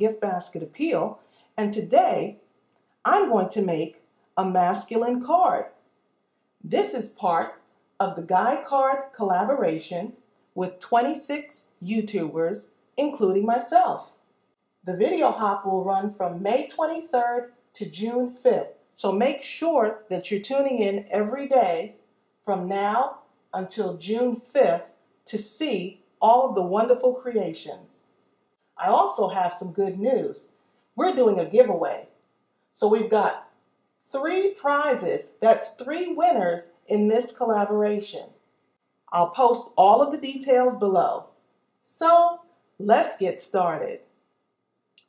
Gift Basket Appeal, and today I'm going to make a masculine card. This is part of the Guy Card collaboration with 26 YouTubers, including myself. The video hop will run from May 23rd to June 5th, so make sure that you're tuning in every day from now until June 5th to see all of the wonderful creations. I also have some good news. We're doing a giveaway. So we've got three prizes. That's three winners in this collaboration. I'll post all of the details below. So let's get started.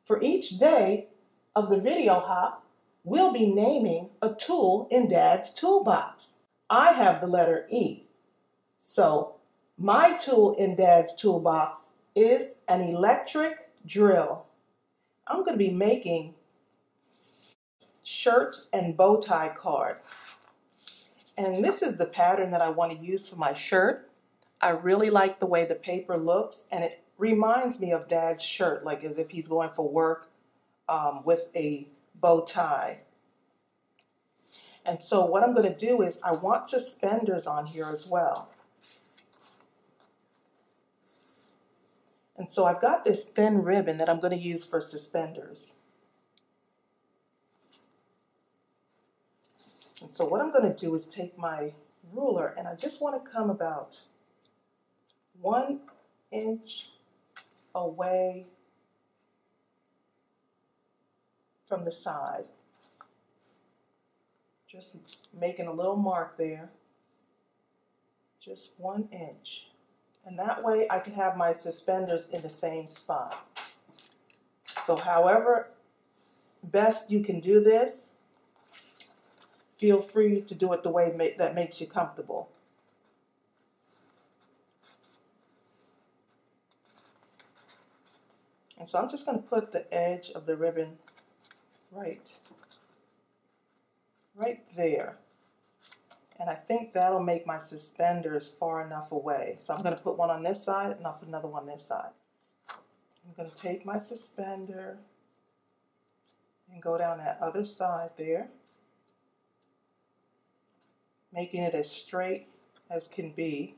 For each day of the video hop, we'll be naming a tool in Dad's toolbox. I have the letter E. So my tool in Dad's toolbox is an electric drill. I'm going to be making shirt and bow tie card. And this is the pattern that I want to use for my shirt. I really like the way the paper looks and it reminds me of dad's shirt, like as if he's going for work um, with a bow tie. And so what I'm going to do is I want suspenders on here as well. And so I've got this thin ribbon that I'm going to use for suspenders. And so what I'm going to do is take my ruler and I just want to come about one inch away from the side. Just making a little mark there. Just one inch. And that way I can have my suspenders in the same spot. So however best you can do this, feel free to do it the way that makes you comfortable. And so I'm just going to put the edge of the ribbon right, right there. And I think that'll make my suspenders far enough away. So I'm going to put one on this side and I'll put another one this side. I'm going to take my suspender and go down that other side there, making it as straight as can be.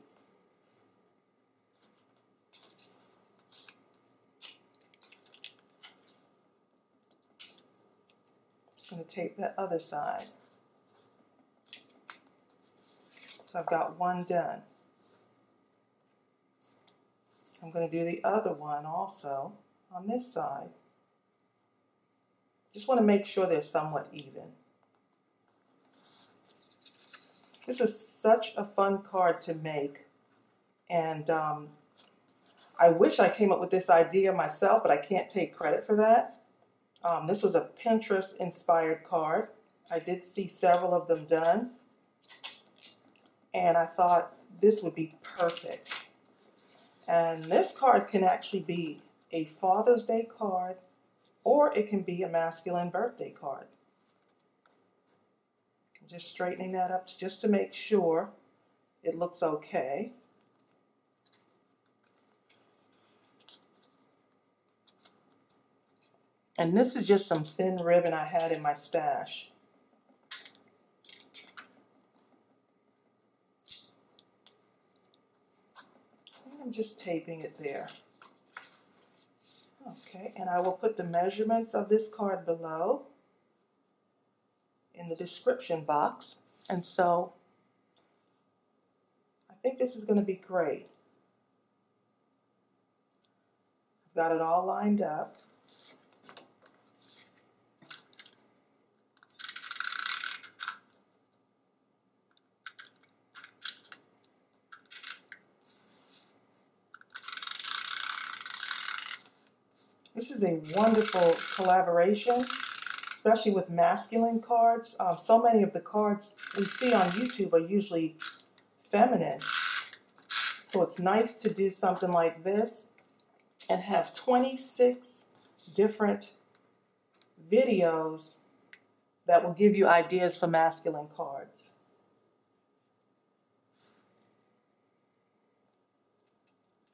I'm going to take that other side. So I've got one done. I'm going to do the other one also on this side. Just want to make sure they're somewhat even. This was such a fun card to make. And um, I wish I came up with this idea myself, but I can't take credit for that. Um, this was a Pinterest inspired card. I did see several of them done and I thought this would be perfect. And this card can actually be a Father's Day card or it can be a masculine birthday card. Just straightening that up just to make sure it looks okay. And this is just some thin ribbon I had in my stash. I'm just taping it there. Okay, and I will put the measurements of this card below in the description box. And so I think this is going to be great. I've got it all lined up. This is a wonderful collaboration, especially with masculine cards. Um, so many of the cards we see on YouTube are usually feminine. So it's nice to do something like this and have 26 different videos that will give you ideas for masculine cards.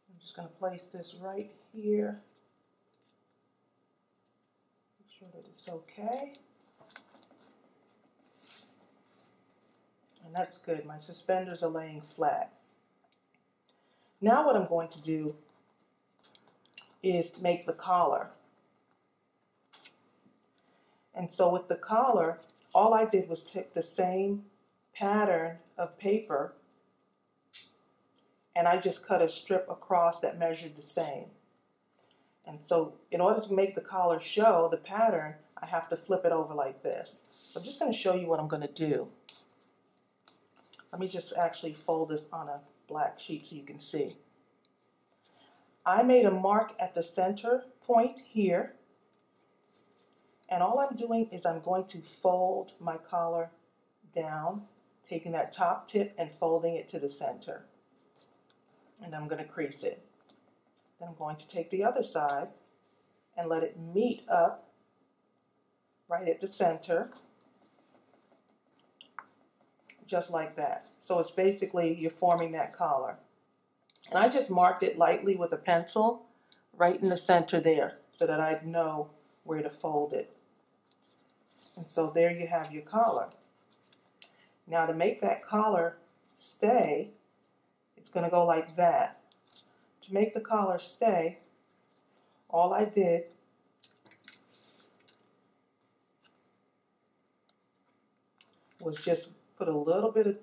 I'm just going to place this right here. That it's okay. And that's good. My suspenders are laying flat. Now what I'm going to do is to make the collar. And so with the collar, all I did was take the same pattern of paper and I just cut a strip across that measured the same. And so in order to make the collar show the pattern, I have to flip it over like this. So I'm just going to show you what I'm going to do. Let me just actually fold this on a black sheet so you can see. I made a mark at the center point here. And all I'm doing is I'm going to fold my collar down, taking that top tip and folding it to the center. And I'm going to crease it. Then I'm going to take the other side and let it meet up right at the center, just like that. So it's basically you're forming that collar. And I just marked it lightly with a pencil right in the center there so that I'd know where to fold it. And so there you have your collar. Now to make that collar stay, it's going to go like that to make the collar stay, all I did was just put a little bit of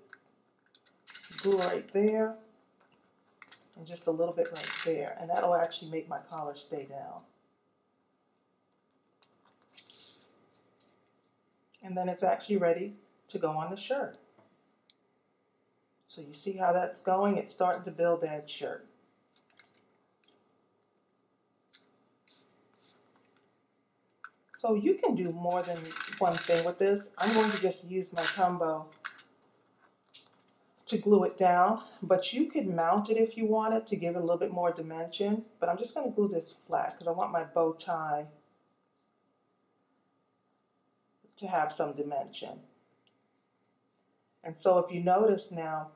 glue right there and just a little bit right there and that'll actually make my collar stay down. And then it's actually ready to go on the shirt. So you see how that's going? It's starting to build that shirt. So you can do more than one thing with this. I'm going to just use my Tombow to glue it down, but you could mount it if you wanted to give it a little bit more dimension. But I'm just going to glue this flat because I want my bow tie to have some dimension. And so if you notice now,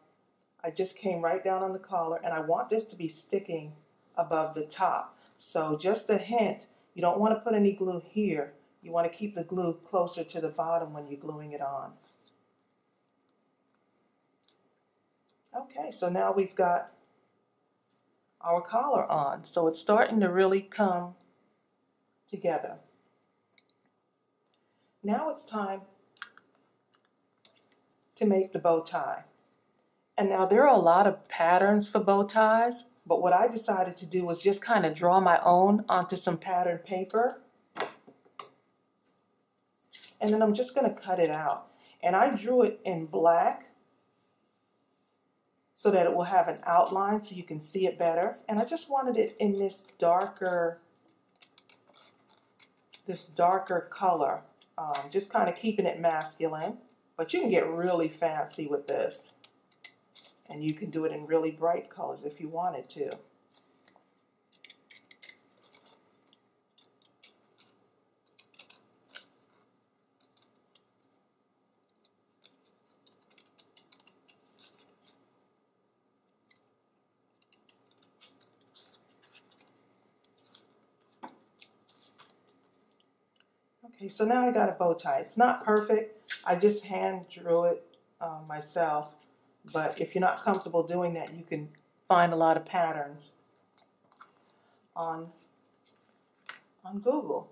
I just came right down on the collar and I want this to be sticking above the top. So just a hint, you don't want to put any glue here. You want to keep the glue closer to the bottom when you're gluing it on. Okay, so now we've got our collar on. So it's starting to really come together. Now it's time to make the bow tie. And now there are a lot of patterns for bow ties. But what I decided to do was just kind of draw my own onto some patterned paper. And then I'm just going to cut it out. And I drew it in black so that it will have an outline so you can see it better. And I just wanted it in this darker, this darker color. Um, just kind of keeping it masculine. But you can get really fancy with this. And you can do it in really bright colors if you wanted to. Okay, so now I got a bow tie. It's not perfect. I just hand drew it uh, myself. But if you're not comfortable doing that, you can find a lot of patterns on, on Google.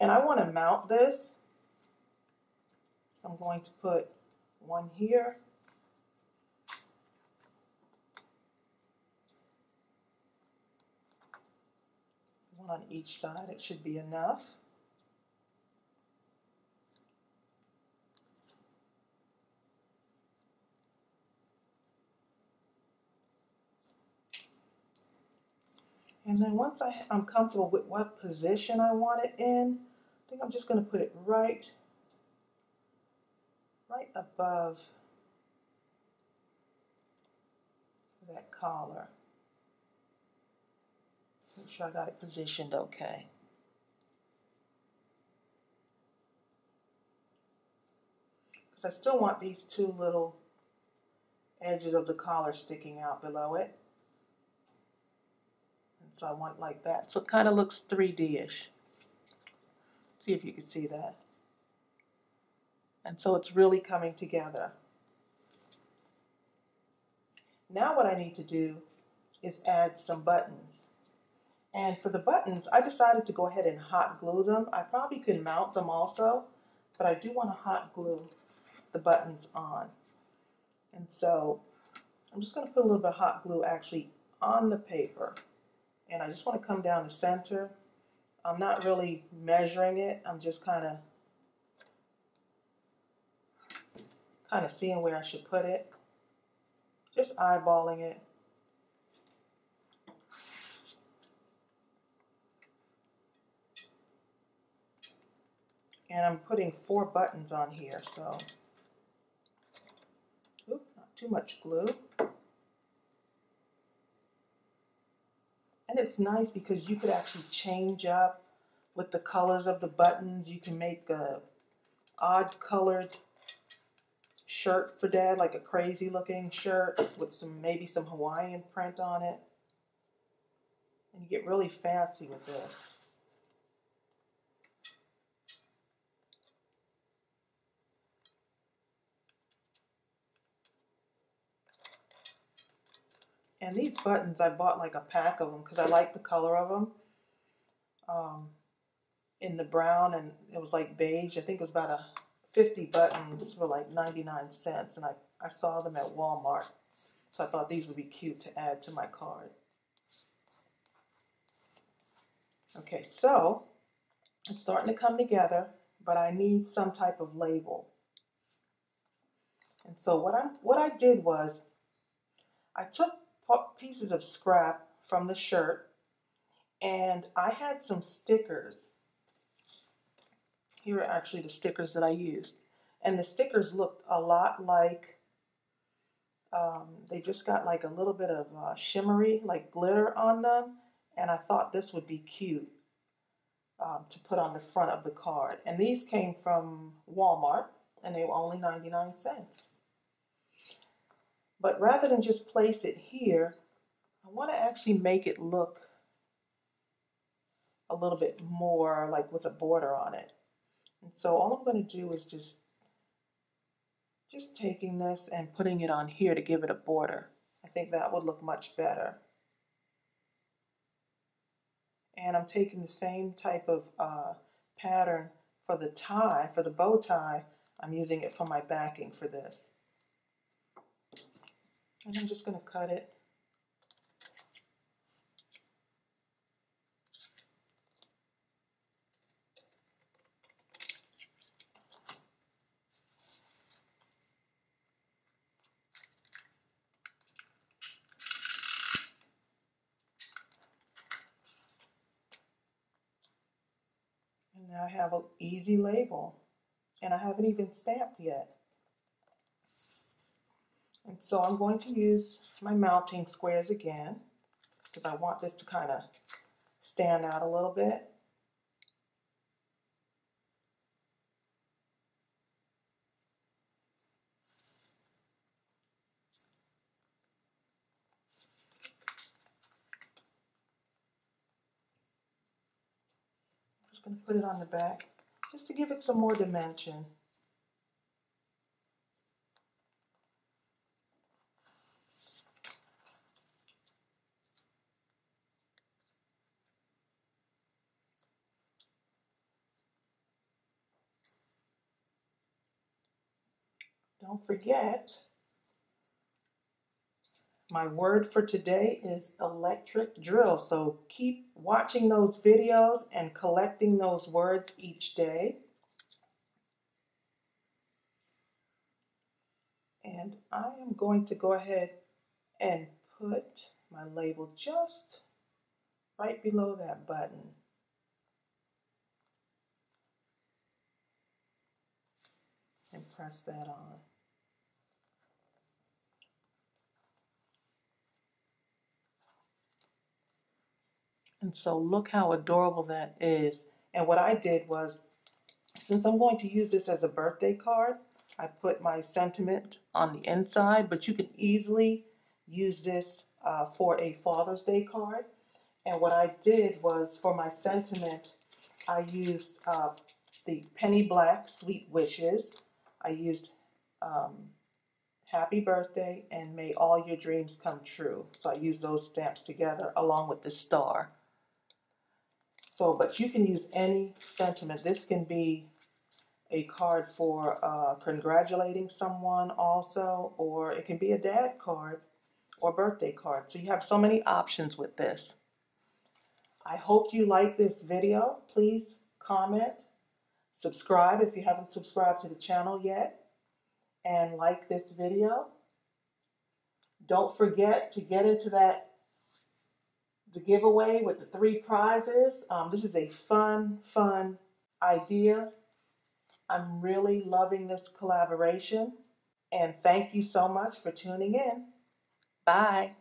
And I want to mount this. So I'm going to put one here. One on each side, it should be enough. And then once I, I'm comfortable with what position I want it in, I think I'm just going to put it right, right above that collar. Make sure I got it positioned okay. Because I still want these two little edges of the collar sticking out below it. So I want like that. So it kind of looks 3D-ish. See if you can see that. And so it's really coming together. Now what I need to do is add some buttons. And for the buttons, I decided to go ahead and hot glue them. I probably could mount them also, but I do want to hot glue the buttons on. And so I'm just going to put a little bit of hot glue actually on the paper. And I just want to come down the center. I'm not really measuring it. I'm just kind of kind of seeing where I should put it. Just eyeballing it. And I'm putting four buttons on here, so Oop, not too much glue. And it's nice because you could actually change up with the colors of the buttons. You can make a odd colored shirt for dad, like a crazy looking shirt with some maybe some Hawaiian print on it. And you get really fancy with this. And these buttons, I bought like a pack of them because I like the color of them. Um, in the brown and it was like beige. I think it was about a 50 buttons for like 99 cents. And I, I saw them at Walmart. So I thought these would be cute to add to my card. Okay, so it's starting to come together, but I need some type of label. And so what I what I did was I took pieces of scrap from the shirt and I had some stickers. Here are actually the stickers that I used. And the stickers looked a lot like, um, they just got like a little bit of uh, shimmery, like glitter on them. And I thought this would be cute um, to put on the front of the card. And these came from Walmart and they were only 99 cents. But rather than just place it here, I want to actually make it look a little bit more like with a border on it. And so all I'm going to do is just just taking this and putting it on here to give it a border. I think that would look much better. And I'm taking the same type of uh, pattern for the tie, for the bow tie. I'm using it for my backing for this. And I'm just going to cut it. And now I have an easy label. And I haven't even stamped yet. And so I'm going to use my mounting squares again because I want this to kind of stand out a little bit. I'm just going to put it on the back just to give it some more dimension. Forget, my word for today is electric drill. So keep watching those videos and collecting those words each day. And I am going to go ahead and put my label just right below that button. And press that on. And so look how adorable that is. And what I did was, since I'm going to use this as a birthday card, I put my sentiment on the inside, but you can easily use this uh, for a Father's Day card. And what I did was for my sentiment, I used uh, the Penny Black Sweet Wishes. I used um, Happy Birthday and May All Your Dreams Come True. So I used those stamps together along with the star. So, but you can use any sentiment. This can be a card for uh, congratulating someone also, or it can be a dad card or birthday card. So you have so many options with this. I hope you like this video. Please comment, subscribe if you haven't subscribed to the channel yet, and like this video. Don't forget to get into that the giveaway with the three prizes. Um, this is a fun, fun idea. I'm really loving this collaboration. And thank you so much for tuning in. Bye.